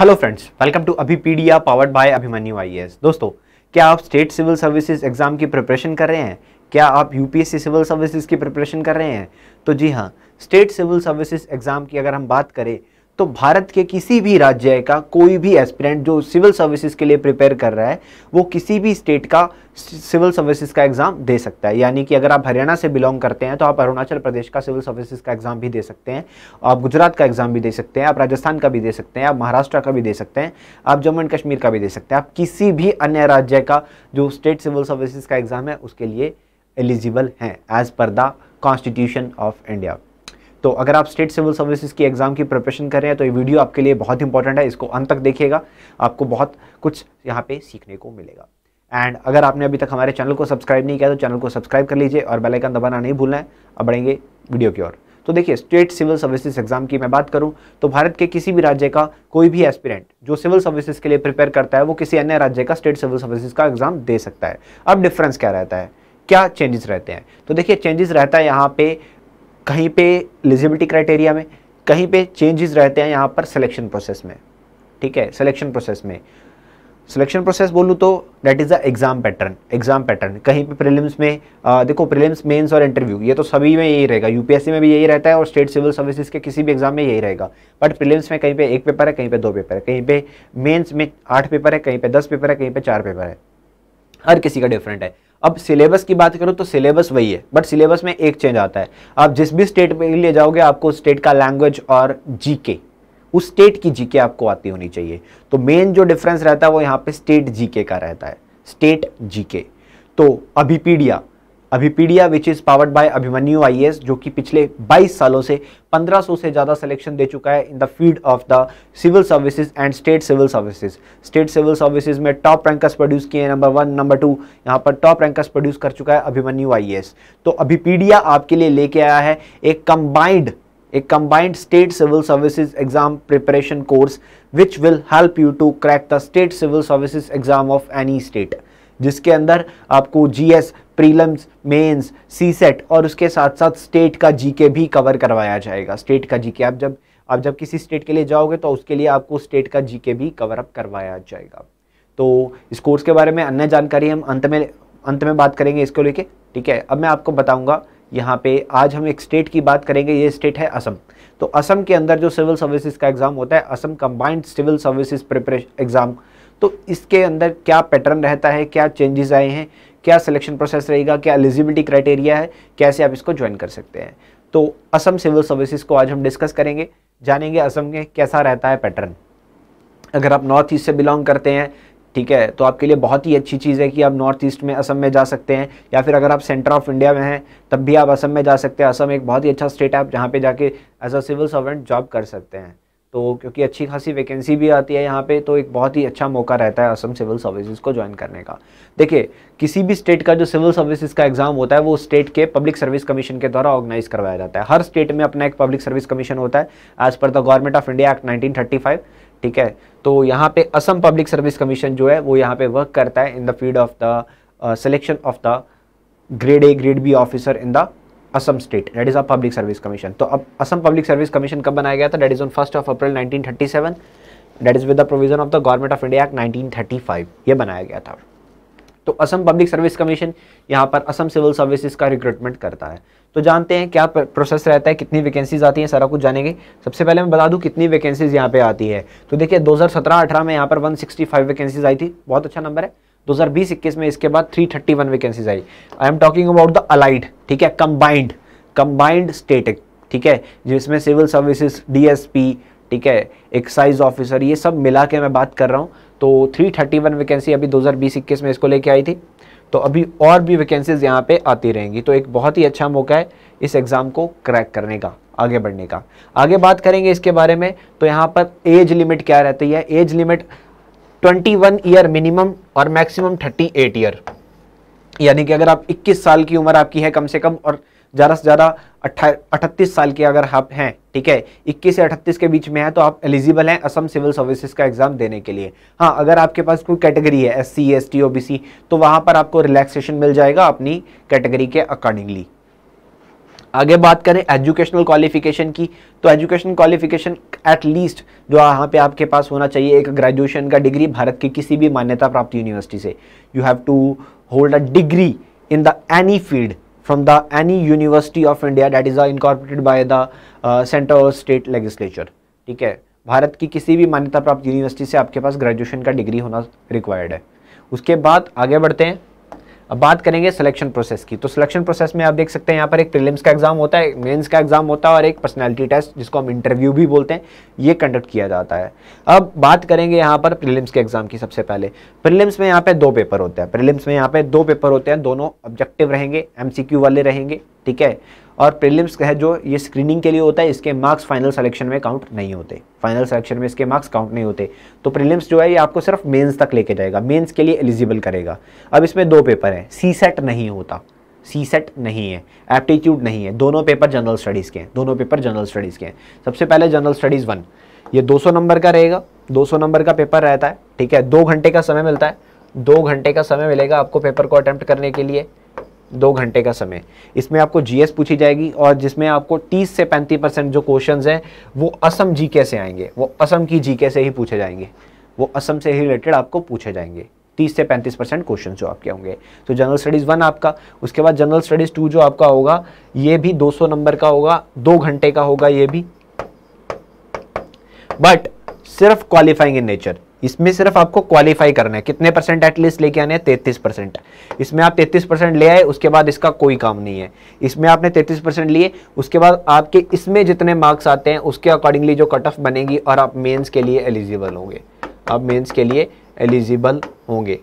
Hello friends welcome to अभी Abhipedia powered by Abhimanyu IAS दोस्तों, क्या आप स्टेट सिविल सर्विसेज़ एग्ज़ाम की प्रिपरेशन कर रहे हैं? क्या आप यूपीएससी सिविल सर्विसेज़ की प्रिपरेशन कर रहे हैं? तो जी हाँ स्टेट सिविल सर्विसेज़ एग्ज़ाम की अगर हम बात करें तो भारत के किसी भी राज्य का कोई भी एस्पिरेंट जो सिविल सर्विसेज़ के लिए प्रिपेयर कर रहा है, वो किसी भी स्टेट का सिविल सर्विसेज़ का एग्ज़ाम दे सकता है। यानी कि अगर आप हरियाणा से बिलोंग करते हैं तो आप अरुणाचल प्रदेश का सिविल सर्विसेज़ का एग्ज़ाम भी दे सकते हैं, आप गुजरात का एग्ज़ाम भी दे सकते हैं, आप राजस्थान का भी दे सकते हैं, आप महाराष्ट्र का भी दे सकते हैं, आप जम्मू एंड कश्मीर का भी दे सकते हैं। आप किसी भी अन्य राज्य का जो स्टेट सिविल सर्विसेज़ का एग्ज़ाम है, उसके लिए एलिजिबल हैं as per the constitution of India तो अगर आप स्टेट सिविल सर्विसेज़ की एग्ज़ाम की प्रिपरेशन कर रहे हैं तो ये वीडियो आपके लिए बहुत इंपॉर्टेंट है। इसको अंत तक देखिएगा। आपको बहुत कुछ यहाँ पे सीखने को मिलेगा। एंड अगर आपने अभी तक हमारे चैनल को सब्सक्राइब नहीं किया तो चैनल को सब्सक्राइब कर लीजिए और बेल आइकन दबाना नहीं भूलना है। अब बढ़ेंगे वीडियो की ओर। तो देखिए, स्टेट सिविल सर्विसेज़ एग्ज़ाम की मैं बात करूँ तो भारत के किसी भी राज्य का कोई भी एस्पिरेंट जो सिविल सर्विसेज़ के लिए प्रिपेयर करता है, वो किसी अन्य राज्य का स्टेट सिविल सर्विसेज़ का एग्ज़ाम दे सकता है। अब डिफरेंस क्या रहता है? क्या चेंजेस रहते हैं? तो देखिए चेंजेस रहता है यहाँ पे कहीं पे एलिजिबिलिटी क्राइटेरिया में कहीं पे चेंजेस रहते हैं यहाँ पर सिलेक्शन प्रोसेस में। ठीक है? सिलेक्शन प्रोसेस में। सिलेक्शन प्रोसेस बोलूँ तो that is the exam pattern exam pattern कहीं पे प्रीलिम्स में आ, देखो प्रीलिम्स मेंस और इंटरव्यू ये तो सभी में यही रहेगा। यूपीएससी में भी यही रहता है और स्टेट सिविल सर्विसेज़ के किसी भी एग्ज़ाम में यही रहेगा। बट प्रीलिम्स में कहीं पे एक पेपर है कहीं पे दो पेपर है। कहीं पे मेंस में आठ पेपर है कहीं पे दस पेपर है कहीं पे चार पेपर है। हर किसी का डिफरेंट है। अब सिलेबस की बात करो तो सिलेबस वही है बट सिलेबस में एक चेंज आता है। आप जिस भी स्टेट में लिए जाओगे, आपको स्टेट का लैंग्वेज और जीके उस स्टेट की जीके आपको आती होनी चाहिए। तो मेन जो डिफरेंस रहता है, वो यहाँ पे स्टेट जीके का रहता है स्टेट जीके तो Abhipedia Abhipedia which is powered by Abhimanyu I जो कि पिछले 22 सालों से 1500 से ज़्यादा सिलेक्शन दे चुका है in the field of the civil services and state civil services state civil services में टॉप रैंकर्स प्रोड्यूस किए नंबर वन नंबर टू यहाँ पर टॉप रैंकर्स प्रोड्यूस कर चुका है अभिमन्यू आई तो अभिपीडिया आपके लिए लेके आया है एक कंबाइंड एक combined state civil services exam preparation course which will help you to crack the state civil services exam of any state जिसके अंदर आपको GS prelims mains CSAT और उसके साथ साथ स्टेट का जीके भी कवर करवाया जाएगा। स्टेट का जीके आप जब आप जब किसी स्टेट के लिए जाओगे तो उसके लिए आपको स्टेट का जीके भी कवर अप करवाया जाएगा। तो इस कोर्स के बारे में अन्य जानकारी हम अंत में अंत में बात करेंगे इसको लेके, ठीक है? अब मैं आपको बताऊँगा, यहाँ पे आज हम एक स्टेट की बात करेंगे, ये स्टेट है असम। तो असम के अंदर जो सिविल सर्विसेज़ का एग्ज़ाम होता है, Assam combined civil services preparation exam तो इसके अंदर क्या पैटर्न रहता है, क्या चेंजेस आए हैं, क्या सिलेक्शन प्रोसेस रहेगा, क्या एलिजिबिलिटी क्राइटेरिया है, कैसे आप इसको ज्वाइन कर सकते हैं। तो असम सिविल सर्विसेज़ को आज हम डिस्कस करेंगे, जानेंगे असम में कैसा रहता है पैटर्न अगर आप नॉर्थ ईस्ट से बिलोंग करते हैं, ठीक है तो आपके लिए बहुत ही अच्छी चीज़ है कि आप नॉर्थ ईस्ट में असम में जा सकते हैं, या फिर अगर आप सेंटर ऑफ़ इंडिया में हैं, तब भी आप असम में जा सकते हैं। असम एक बहुत ही अच्छा स्टेट है, आप जहाँ पे जाके as a civil servant job कर सकते हैं। तो क्योंकि अच्छी खासी वैकेंसी भी आती है यहाँ पे तो एक बहुत ही अच्छा मौका रहता है असम सिविल सर्विसेज़ को ज्वाइन करने का। देखिए, किसी भी स्टेट का जो सिविल सर्विसेज़ का एग्ज़ाम होता है, वो स्टेट के पब्लिक सर्विस कमीशन के द्वारा ऑर्गेनाइज करवाया जाता है। हर स्टेट में अपना एक पब्लिक सर्विस कमीशन होता है as per the government of India act nineteen ठीक है? तो यहाँ पे असम पब्लिक सर्विस कमीशन जो है, वो यहाँ पे वर्क करता है in the field of the selection of the grade A grade B officer in the Assam state that is a public service commission तो अब असम पब्लिक सर्विस कमीशन कब बनाया गया था? That is on first of April 1937 that is with the provision of the government of India act 1935 ये बनाया गया था। तो असम पब्लिक सर्विस कमीशन यहाँ पर असम सिविल सर्विसेज़ का रिक्रूटमेंट करता है। तो जानते हैं क्या प्रोसेस रहता है, कितनी वैकेंसीज आती हैं, सारा कुछ जानेंगे। सबसे पहले मैं बता दूँ कितनी वैकेंसीज यहाँ पे आती है। तो देखिए 2017-18 में यहाँ पर 165 वैकेंसीज आई थी। बहुत अच्छा नंबर है। 2020-21 में इसके बाद 331 vacancies I. I am talking about the allied ठीक है कंबाइंड कंबाइंड स्टेट ठीक है, जिसमें सिविल सर्विसेज़ डीएसपी ठीक है एक्साइज ऑफिसर ये सब मिला के मैं बात कर रहा हूँ। तो 331 वैकेंसी अभी 2020-21 में इसको लेके आई थी। तो अभी और भी वैकेंसीज यहाँ पे आती रहेंगी। तो एक बहुत ही अच्छा मौका है इस एग्ज़ाम को क्रैक करने का, आगे बढ़ने का। आगे बात करेंगे इसके बारे में तो यहाँ पर एज लिमिट क्या रहती है? एज लिमिट 21 ईयर मिनिमम और मैक्सिमम 38 ईयर यानी कि अगर आप 21 साल की उम्र आपकी है कम से कम, और ज़्यादा से ज़्यादा अट्ठतीस साल की अगर आप हैं, ठीक है 21 से 38 के बीच में है तो आप एलिजिबल हैं असम सिविल सर्विसेज़ का एग्ज़ाम देने के लिए। हाँ अगर आपके पास कोई कैटेगरी है S C S T O B C तो वहाँ पर आपको रिलैक्सेशन मिल जाएगा अपनी कैटेगरी के अकॉर्डिंगली आगे बात करें एजुकेशनल क्वालिफिकेशन की तो एजुकेशन क्वालिफिकेशन एट लीस्ट जो यहाँ पे आपके पास होना चाहिए एक ग्रेजुएशन का डिग्री भारत की किसी भी मान्यता प्राप्त यूनिवर्सिटी से। You have to hold a degree in the any field from the any university of India that is incorporated by the central state legislature ठीक है? भारत की किसी भी मान्यता प्राप्त यूनिवर्सिटी से आपके पास ग्रेजुएशन का डिग्री होना रिक्वायर्ड है। उसके बाद आगे बढ़ते हैं। अब बात करेंगे सिलेक्शन प्रोसेस की। तो सिलेक्शन प्रोसेस में आप देख सकते हैं यहाँ पर एक प्रीलिम्स का एग्ज़ाम होता है मेंस का एग्ज़ाम होता है और एक पर्सनैलिटी टेस्ट जिसको हम इंटरव्यू भी बोलते हैं, ये कंडक्ट किया जाता है। अब बात करेंगे यहाँ पर प्रीलिम्स के एग्ज़ाम की सबसे पहले। प्रीलिम्स में यहाँ पे दो पेपर होते हैं। प्रीलिम्स में यहाँ पे दो पेपर होते हैं, दोनों ऑब्जेक्टिव रहेंगे एमसीक्यू वाले रहेंगे, ठीक है? और प्रीलिम्स का है जो ये स्क्रीनिंग के लिए होता है, इसके मार्क्स फाइनल सिलेक्शन में काउंट नहीं होते। फाइनल सिलेक्शन में इसके मार्क्स काउंट नहीं होते। तो प्रीलिम्स जो है, ये आपको सिर्फ़ मेंस तक लेके जाएगा। मेंस के लिए एलिजिबल करेगा। अब इसमें दो पेपर हैं। सी सेट नहीं होता। सी सेट नहीं है। एप्टीट्यूड नहीं है। दोनों पेपर जनरल स्टडीज़ के हैं। दोनों पेपर जनरल स्टडीज़ के हैं। सबसे पहले जनरल स्टडीज़ वन ये 200 नंबर का रहेगा। 200 नंबर का पेपर रहता है। ठीक है? दो घंटे का समय मिलता है। दो घंटे का समय मिलेगा आपको पेपर को अटैम्प्ट करने के लिए। दो घंटे का समय। इसमें आपको जीएस पूछी जाएगी और जिसमें आपको 30 से 35 परसेंट जो क्वेश्चंस हैं, वो असम जीके से आएँगे। वो असम की जीके से ही पूछे जाएँगे। वो असम से ही रिलेटेड आपको पूछे जाएँगे। 30 से 35 परसेंट क्वेश्चन जो आपके होंगे। तो जनरल स्टडीज़ वन आपका। उसके बाद जनरल स्टडीज़ टू जो आपका होगा, ये भी 200 नंबर का होगा, दो घंटे का होगा ये भी। बट सिर्फ़ क्वालिफाइंग इन नेचर इसमें सिर्फ़ आपको क्वालिफाई करना है। कितने परसेंट एटलीस्ट लेके आने तैतीस परसेंट इसमें आप तैतीस परसेंट ले आए, उसके बाद इसका कोई काम नहीं है। इसमें आपने तैतीस परसेंट लिए, उसके बाद आपके इसमें जितने मार्क्स आते हैं, उसके अकॉर्डिंगली जो कट ऑफ़ बनेगी और आप मेन्स के लिए एलिजिबल होंगे। आप मेन्स के लिए एलिजिबल होंगे।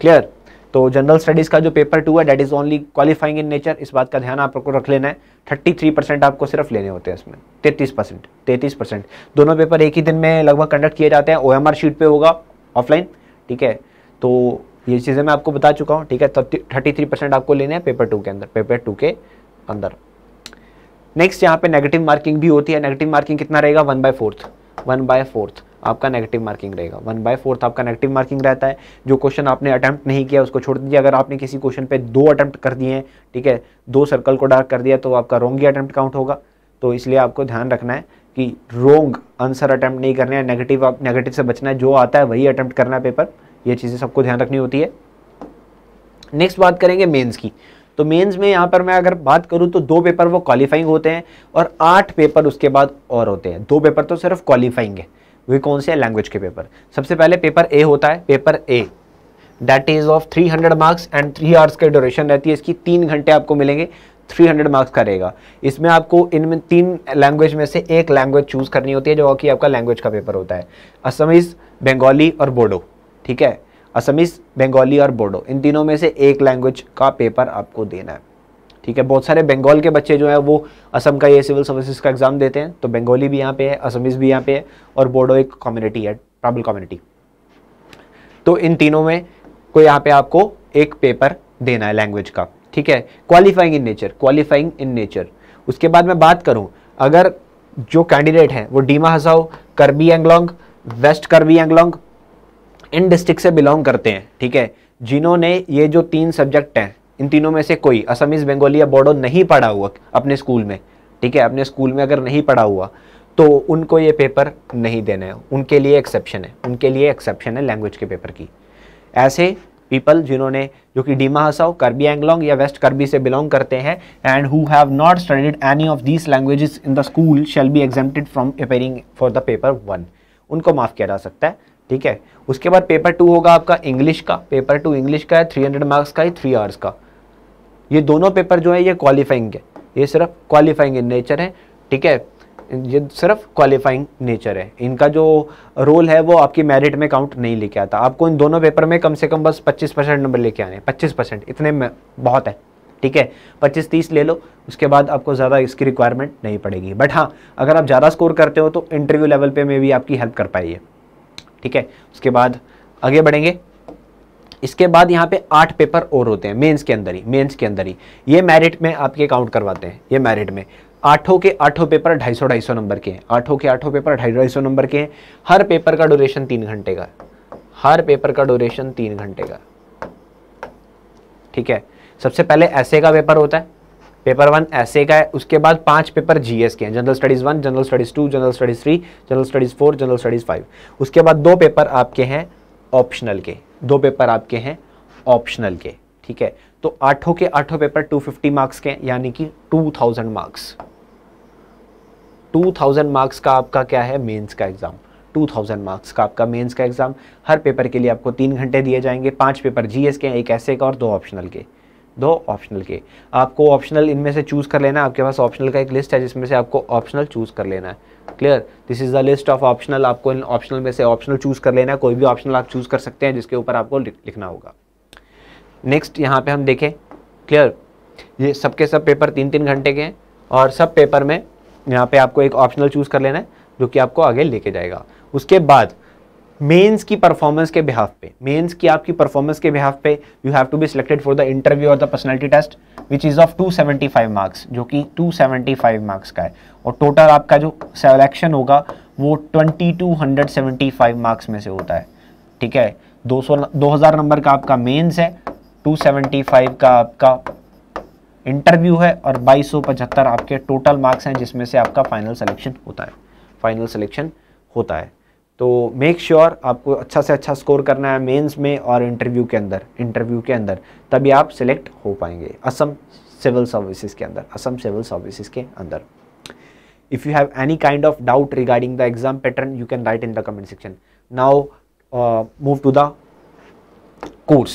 क्लियर तो जनरल स्टडीज़ का जो पेपर टू है that is only qualifying in nature इस बात का ध्यान आपको रख लेना है। थर्टी थ्री परसेंट आपको सिर्फ़ लेने होते हैं इसमें। तैतीस परसेंट तैतीस परसेंट दोनों पेपर एक ही दिन में लगभग कंडक्ट किए जाते हैं ओ एम आर शीट पर होगा ऑफलाइन ठीक है? तो ये चीज़ें मैं आपको बता चुका हूँ, ठीक है? थर्टी थ्री परसेंट आपको लेने हैं पेपर टू के अंदर पेपर टू के अंदर। नेक्स्ट यहाँ पे नेगेटिव मार्किंग भी होती है। नेगेटिव मार्किंग कितना रहेगा? One by fourth one by fourth आपका नेगेटिव मार्किंग रहेगा। वन बाय फोर्थ आपका नेगेटिव मार्किंग रहता है। जो क्वेश्चन आपने अटैम्प्ट नहीं किया, उसको छोड़ दीजिए। अगर आपने किसी क्वेश्चन पे दो अटैम्प्ट कर दिए हैं, ठीक है, दो सर्कल को डार्क कर दिया तो आपका रोंग ही अटैम्प्ट काउंट होगा। तो इसलिए आपको ध्यान रखना है कि रोंग आंसर अटैम्प्ट नहीं करना है। नेगेटिव आप नेगेटिव से बचना है। जो आता है, वही अटैम्प्ट करना है पेपर ये चीज़ें सबको ध्यान रखनी होती है। नेक्स्ट बात करेंगे मेंस की। तो मेंस में यहाँ पर मैं अगर बात करूँ तो दो पेपर वो क्वालिफाइंग होते हैं और आठ पेपर उसके बाद और होते हैं। दो पेपर तो सिर्फ़ क्वालिफाइंग है। वे कौन से लैंग्वेज के पेपर सबसे पहले पेपर ए होता है paper A that is of 300 marks and three hours की ड्यूरेशन रहती है। इसकी तीन घंटे आपको मिलेंगे 300 मार्क्स का रहेगा। इसमें आपको इनमें तीन लैंग्वेज में से एक लैंग्वेज चूज़ करनी होती है, जो कि आपका लैंग्वेज का पेपर होता है। असमीज बंगाली और बोडो ठीक है? असमीज बंगाली और बोडो इन तीनों में से एक लैंग्वेज का पेपर आपको देना है। ठीक है? बहुत सारे बंगाल के बच्चे जो है, वो असम का ये सिविल सर्विसेज़ का एग्ज़ाम देते हैं तो बंगाली भी यहाँ पे है असमीज भी यहाँ पे है, और बोडो एक कम्युनिटी है ट्राइबल कम्युनिटी तो इन तीनों में को यहाँ पे आपको एक पेपर देना है लैंग्वेज का, ठीक है? Qualifying in nature qualifying in nature उसके बाद मैं बात करूँ, अगर जो कैंडिडेट हैं, वो डीमा हसाओ, करबी एंगलोंग, वेस्ट करबी एंगलोंग, इन डिस्ट्रिक्ट से बिलोंग करते हैं, ठीक है? जिन्होंने ये जो तीन सब्जेक्ट हैं इन तीनों में से कोई, असमीज, बंगाली या बोडो नहीं पढ़ा हुआ अपने स्कूल में, ठीक है? अपने स्कूल में अगर नहीं पढ़ा हुआ तो उनको ये पेपर नहीं देना है। उनके लिए एक्सेप्शन है। उनके लिए एक्सेप्शन है लैंग्वेज के पेपर की। ऐसे पीपल जिन्होंने, जो कि डीमा हसाओ, करबी एंगलोंग या वेस्ट करबी से बिलोंग करते हैं and who have not studied any of these languages in the school shall be exempted from appearing for the paper one उनको माफ़ किया जा सकता है, ठीक है? उसके बाद पेपर टू होगा आपका इंग्लिश का। पेपर टू इंग्लिश का है थ्री हंड्रेड मार्क्स का है थ्री आवर्स का। ये दोनों पेपर जो है, ये क्वालिफाइंग है ये सिर्फ़ क्वालिफाइंग इन नेचर है, ठीक है? ये सिर्फ़ क्वालिफाइंग नेचर है। इनका जो रोल है, वो आपकी मेरिट में काउंट नहीं लेके आता। आपको इन दोनों पेपर में कम से कम बस 25 परसेंट नंबर लेके आने पच्चीस परसेंट, इतने में बहुत है, ठीक है? पच्चीस तीस ले लो, उसके बाद आपको ज़्यादा इसकी रिक्वायरमेंट नहीं पड़ेगी। बट हाँ अगर आप ज़्यादा स्कोर करते हो तो इंटरव्यू लेवल पे में भी आपकी हेल्प कर पाइए, ठीक है? उसके बाद आगे बढ़ेंगे। इसके बाद यहाँ पे आठ पेपर और होते हैं मेंस के अंदर ही मेंस के अंदर ही। ये मेरिट में आपके काउंट करवाते हैं, ये मेरिट में। आठों के आठों पेपर ढाई सौ ढाई सौ नंबर के हैं। आठों के आठों पेपर ढाई ढाई सौ नंबर के हैं। हर पेपर का ड्यूरेशन तीन घंटे का। हर पेपर का ड्यूरेशन तीन घंटे का। ठीक है? सबसे पहले ऐसे का पेपर होता है। पेपर वन ऐसे का है, उसके बाद पाँच पेपर जीएस के हैं। General studies one general studies two general studies three general studies four general studies five उसके बाद दो पेपर आपके हैं ऑप्शनल के। दो पेपर आपके हैं ऑप्शनल के, ठीक है? तो आठों के आठों पेपर 250 मार्क्स के यानी कि 2000 मार्क्स 2000 मार्क्स का आपका क्या है? मेंस का एग्ज़ाम 2000 मार्क्स का आपका मेंस का एग्ज़ाम हर पेपर के लिए आपको तीन घंटे दिए जाएँगे। पाँच पेपर जीएस के एक ऐसे का और दो ऑप्शनल के। दो ऑप्शनल के। आपको ऑप्शनल इनमें से चूज़ कर लेना आपके पास ऑप्शनल का एक लिस्ट है, जिसमें से आपको ऑप्शनल चूज़ कर लेना है। Clear this is the list of optional आपको इन ऑप्शनल में से ऑप्शनल चूज़ कर लेना है। कोई भी ऑप्शनल आप चूज़ कर सकते हैं, जिसके ऊपर आपको लिखना होगा। नेक्स्ट यहाँ पे हम देखें। क्लियर ये सबके सब पेपर तीन तीन घंटे के हैं और सब पेपर में यहाँ पे आपको एक ऑप्शनल चूज़ कर लेना है, जो कि आपको आगे लेके जाएगा। उसके बाद मेंस की परफॉर्मेंस के बिहाफ पे। मेंस की आपकी परफॉर्मेंस के बिहाफ पे you have to be selected for the interview और the personality test which is of 275 marks जो कि 275 मार्क्स का है। और टोटल आपका जो सिलेक्शन होगा, वो 2275 मार्क्स में से होता है। ठीक है? 200 2000 नंबर का आपका मेंस है 275 का आपका इंटरव्यू है, और 2275 आपके टोटल मार्क्स हैं, जिसमें से आपका फाइनल सिलेक्शन होता है। फाइनल सिलेक्शन होता है। तो मेक श्योर sure आपको अच्छा से अच्छा स्कोर करना है मेंस में और इंटरव्यू के अंदर इंटरव्यू के अंदर तभी आप सिलेक्ट हो पाएँगे असम सिविल सर्विसेज़ के अंदर असम सिविल सर्विसेज़ के अंदर। You have any kind of doubt regarding the exam pattern you can write in the comment section. Now uh, move to the course.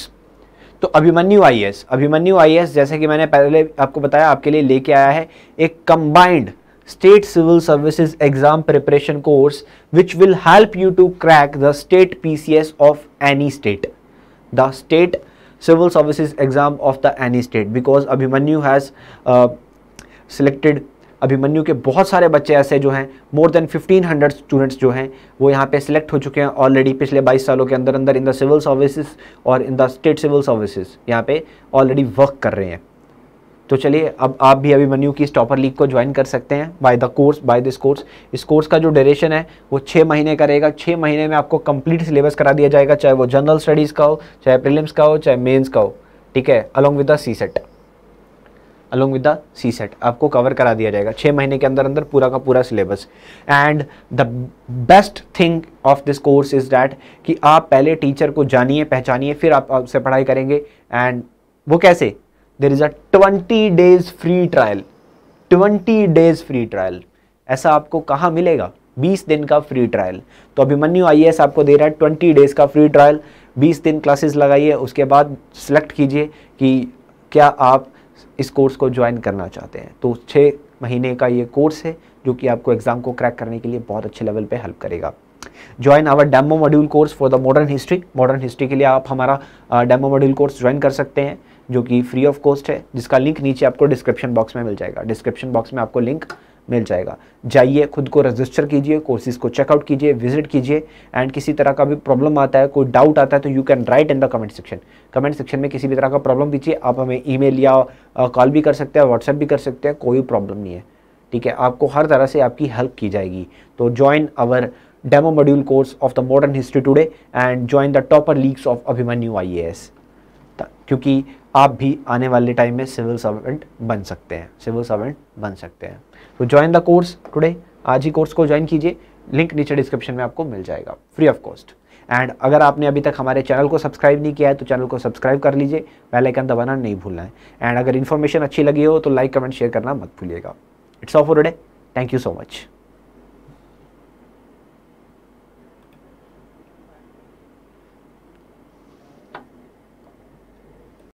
तो अभिमन्यु आई अभिमन्यु आई जैसे कि मैंने पहले आपको बताया आपके लिए लेके आया है एक combined state civil services exam preparation course which will help you to crack the state PCS of any state the state civil services exam of the any state because Abhimanyu has uh, selected Abhimanyu के बहुत सारे बच्चे ऐसे जो हैं more than 1500 students जो हैं वो यहाँ पे सिलेक्ट हो चुके हैं ऑलरेडी पिछले 22 सालों के अंदर अंदर इन द सिविल सर्विसेज़ और in the state civil services यहाँ पे ऑलरेडी वर्क कर रहे हैं तो चलिए, अब आप भी अभिमन्यु की स्टॉपर लीग को ज्वाइन कर सकते हैं by the course by this course इस कोर्स का जो ड्यूरेशन है, वो छः महीने का रहेगा। छः महीने में आपको कंप्लीट सिलेबस करा दिया जाएगा, चाहे वो जनरल स्टडीज़ का हो, चाहे प्रिलिम्स का हो, चाहे मेन्स का हो। ठीक है? Along with the CSAT along with the CSAT आपको कवर करा दिया जाएगा। छः महीने के अंदर अंदर पूरा का पूरा syllabus and the best thing of this course is that कि आप पहले टीचर को जानिए, पहचानिए, फिर आप, आपसे पढ़ाई करेंगे। एंड वो कैसे? There is a twenty days free trial twenty days free trial ऐसा आपको कहाँ मिलेगा? बीस दिन का फ्री ट्रायल तो अभिमन्यु आई आपको दे रहा है ट्वेंटी डेज़ का फ्री ट्रायल बीस दिन क्लासेस लगाइए, उसके बाद सिलेक्ट कीजिए कि क्या आप इस कोर्स को ज्वाइन करना चाहते हैं। तो छः महीने का ये कोर्स है, जो कि आपको एग्ज़ाम को क्रैक करने के लिए बहुत अच्छे लेवल पे हेल्प करेगा। Join our demo module course for the modern history modern history के लिए आप हमारा डेमो मॉड्यूल कोर्स ज्वाइन कर सकते हैं। जो कि फ्री ऑफ़ कॉस्ट है, जिसका लिंक नीचे आपको डिस्क्रिप्शन बॉक्स में मिल जाएगा। डिस्क्रिप्शन बॉक्स में आपको लिंक मिल जाएगा। जाइए, खुद को रजिस्टर कीजिए कोर्सेज को चेकआउट कीजिए विज़िट कीजिए एंड किसी तरह का भी प्रॉब्लम आता है, कोई डाउट आता है तो you can write in the comment section comment section में किसी भी तरह का प्रॉब्लम दीजिए, आप हमें ईमेल या कॉल भी कर सकते हैं व्हाट्सएप भी कर सकते हैं, कोई प्रॉब्लम नहीं है। ठीक है? आपको हर तरह से आपकी हेल्प की जाएगी। तो join our demo module course of the modern history today and join the topper leagues of Abhimanyu I क्योंकि आप भी आने वाले टाइम में सिविल सर्वेंट बन सकते हैं सिविल सर्वेंट बन सकते हैं। तो ज्वाइन द कोर्स टुडे आज ही कोर्स को ज्वाइन कीजिए लिंक नीचे डिस्क्रिप्शन में आपको मिल जाएगा फ्री ऑफ़ कॉस्ट एंड अगर आपने अभी तक हमारे चैनल को सब्सक्राइब नहीं किया है तो चैनल को सब्सक्राइब कर लीजिए बेल आइकन दबाना नहीं भूलना है। एंड अगर इन्फॉर्मेशन अच्छी लगी हो तो लाइक कमेंट शेयर करना मत भूलिएगा। It's off for day thank you so much